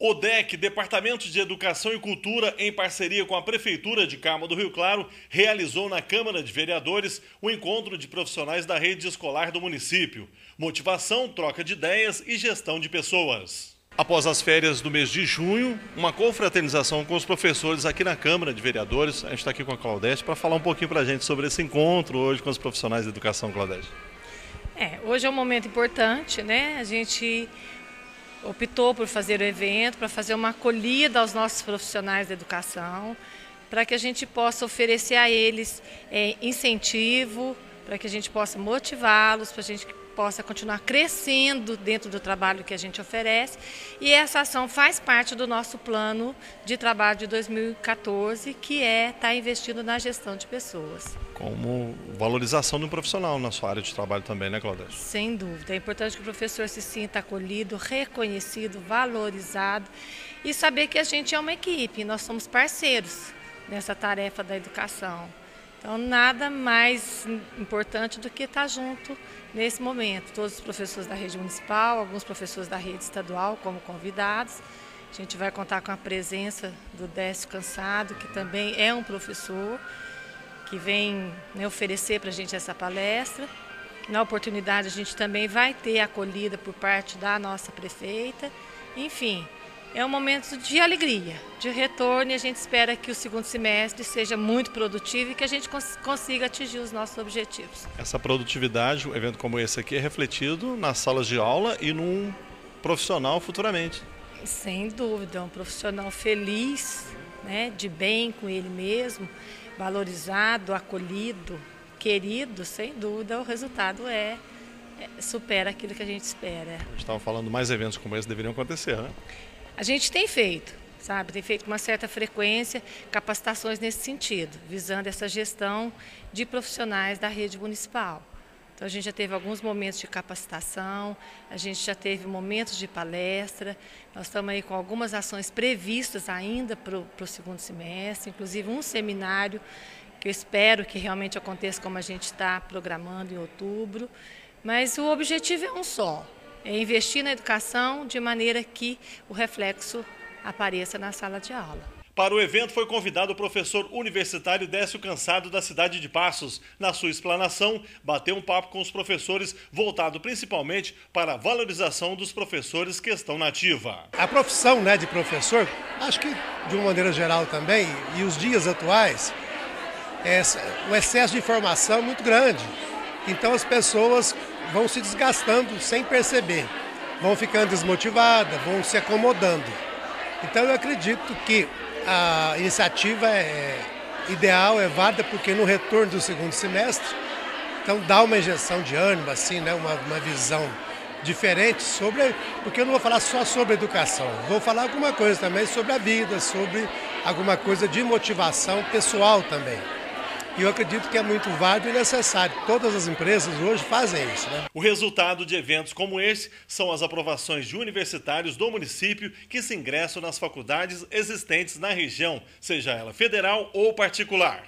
O DEC, Departamento de Educação e Cultura, em parceria com a Prefeitura de Carmo do Rio Claro, realizou na Câmara de Vereadores o encontro de profissionais da rede escolar do município. Motivação, troca de ideias e gestão de pessoas. Após as férias do mês de junho, uma confraternização com os professores aqui na Câmara de Vereadores. A gente está aqui com a Claudete para falar um pouquinho para a gente sobre esse encontro hoje com os profissionais de educação, Claudete. É, hoje é um momento importante, né? A gente optou por fazer o evento, para fazer uma acolhida aos nossos profissionais da educação, para que a gente possa oferecer a eles é, incentivo, para que a gente possa motivá-los, para a gente possa continuar crescendo dentro do trabalho que a gente oferece. E essa ação faz parte do nosso plano de trabalho de 2014, que é estar tá investindo na gestão de pessoas. Como valorização do profissional na sua área de trabalho também, né, Cláudia? Sem dúvida. É importante que o professor se sinta acolhido, reconhecido, valorizado e saber que a gente é uma equipe, nós somos parceiros nessa tarefa da educação. Então, nada mais importante do que estar junto nesse momento. Todos os professores da rede municipal, alguns professores da rede estadual como convidados. A gente vai contar com a presença do Décio Cansado, que também é um professor, que vem né, oferecer para a gente essa palestra. Na oportunidade, a gente também vai ter acolhida por parte da nossa prefeita. Enfim, é um momento de alegria, de retorno e a gente espera que o segundo semestre seja muito produtivo e que a gente cons consiga atingir os nossos objetivos. Essa produtividade, um evento como esse aqui, é refletido nas salas de aula e num profissional futuramente. Sem dúvida, um profissional feliz, né, de bem com ele mesmo, valorizado, acolhido, querido, sem dúvida, o resultado é, é supera aquilo que a gente espera. A gente estava falando mais eventos como esse deveriam acontecer, né? A gente tem feito, sabe, tem feito com uma certa frequência capacitações nesse sentido, visando essa gestão de profissionais da rede municipal. Então a gente já teve alguns momentos de capacitação, a gente já teve momentos de palestra, nós estamos aí com algumas ações previstas ainda para o segundo semestre, inclusive um seminário que eu espero que realmente aconteça como a gente está programando em outubro. Mas o objetivo é um só, é investir na educação de maneira que o reflexo apareça na sala de aula. Para o evento foi convidado o professor universitário Décio Cansado da cidade de Passos. Na sua explanação, bateu um papo com os professores, voltado principalmente para a valorização dos professores que estão nativa. A profissão né, de professor, acho que de uma maneira geral também, e os dias atuais, é, o excesso de informação é muito grande. Então as pessoas vão se desgastando sem perceber, vão ficando desmotivadas, vão se acomodando. Então eu acredito que a iniciativa é ideal, é válida, porque no retorno do segundo semestre, então dá uma injeção de ânimo, assim, né? uma, uma visão diferente sobre, porque eu não vou falar só sobre educação, vou falar alguma coisa também sobre a vida, sobre alguma coisa de motivação pessoal também. E eu acredito que é muito válido e necessário. Todas as empresas hoje fazem isso. Né? O resultado de eventos como esse são as aprovações de universitários do município que se ingressam nas faculdades existentes na região, seja ela federal ou particular.